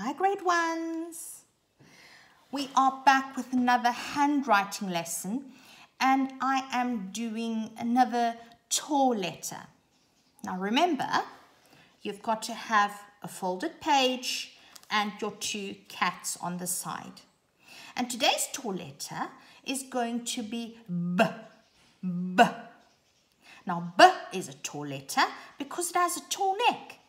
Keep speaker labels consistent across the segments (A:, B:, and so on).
A: Hi, grade ones. We are back with another handwriting lesson and I am doing another tall letter. Now remember, you've got to have a folded page and your two cats on the side. And today's tall letter is going to be B, B. Now B is a tall letter because it has a tall neck.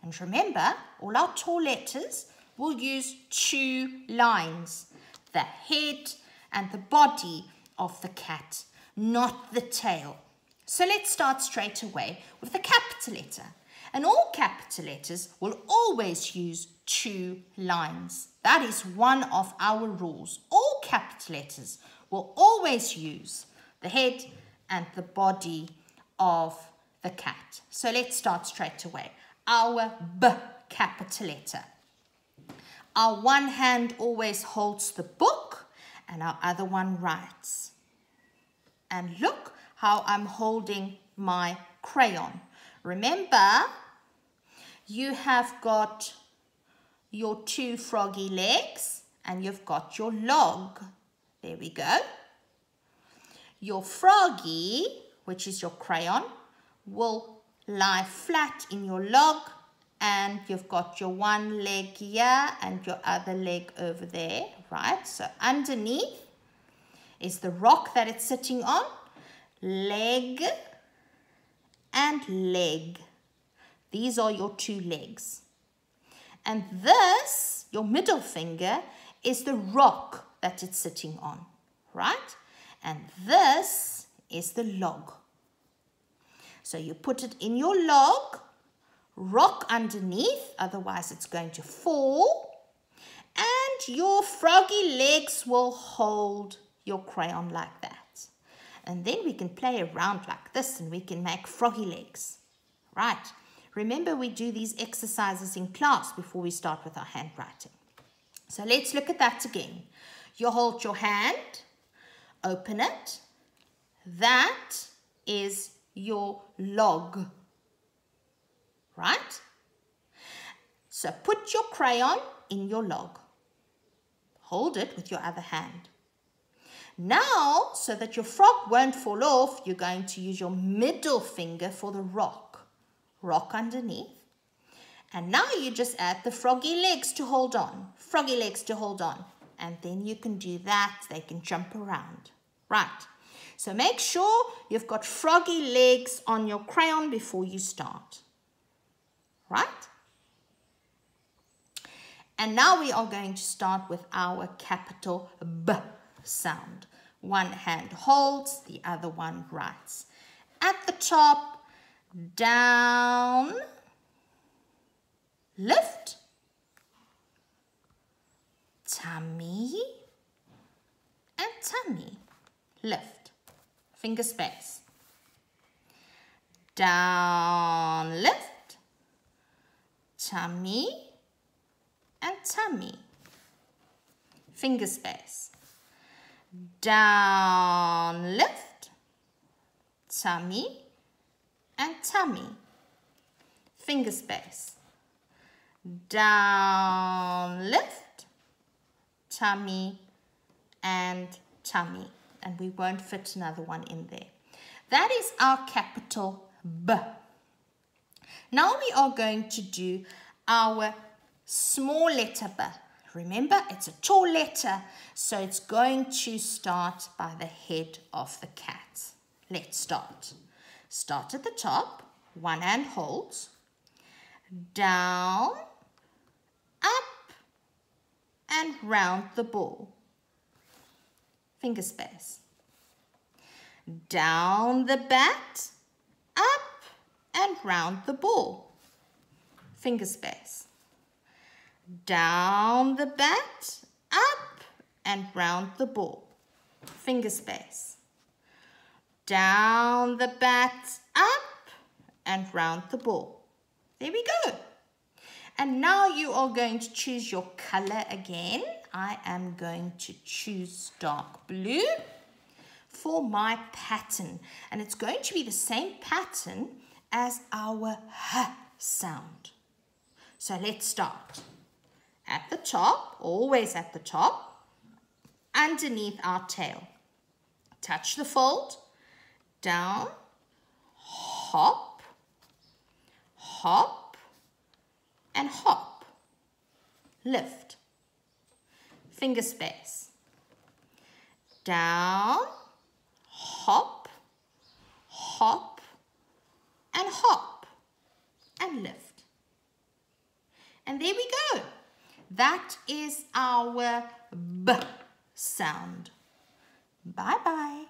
A: And remember, all our tall letters will use two lines, the head and the body of the cat, not the tail. So let's start straight away with the capital letter. And all capital letters will always use two lines. That is one of our rules. All capital letters will always use the head and the body of the cat. So let's start straight away. Our B capital letter. Our one hand always holds the book and our other one writes. And look how I'm holding my crayon. Remember, you have got your two froggy legs and you've got your log. There we go. Your froggy, which is your crayon, will lie flat in your log and you've got your one leg here and your other leg over there, right? So underneath is the rock that it's sitting on, leg and leg. These are your two legs. And this, your middle finger, is the rock that it's sitting on, right? And this is the log. So you put it in your log rock underneath, otherwise it's going to fall. And your froggy legs will hold your crayon like that. And then we can play around like this and we can make froggy legs. Right. Remember we do these exercises in class before we start with our handwriting. So let's look at that again. You hold your hand, open it. That is your log right? So put your crayon in your log. Hold it with your other hand. Now, so that your frog won't fall off, you're going to use your middle finger for the rock. Rock underneath. And now you just add the froggy legs to hold on. Froggy legs to hold on. And then you can do that. They can jump around. Right. So make sure you've got froggy legs on your crayon before you start right? And now we are going to start with our capital B sound. One hand holds, the other one writes. At the top, down, lift, tummy, and tummy, lift, finger space. Down, lift, tummy and tummy. Finger space. Down, lift, tummy and tummy. Finger space. Down, lift, tummy and tummy. And we won't fit another one in there. That is our capital B. Now we are going to do our small letter B. Remember, it's a tall letter, so it's going to start by the head of the cat. Let's start. Start at the top, one hand holds, down, up, and round the ball. Finger space. Down the bat, and round the ball. Finger space. Down the bat, up and round the ball. Finger space. Down the bat, up and round the ball. There we go. And now you are going to choose your color again. I am going to choose dark blue for my pattern. And it's going to be the same pattern as our H sound. So let's start. at the top, always at the top, underneath our tail. Touch the fold, down, hop, hop, and hop. Lift. Finger space. Down, hop, hop, and hop, and lift. And there we go. That is our B sound. Bye-bye.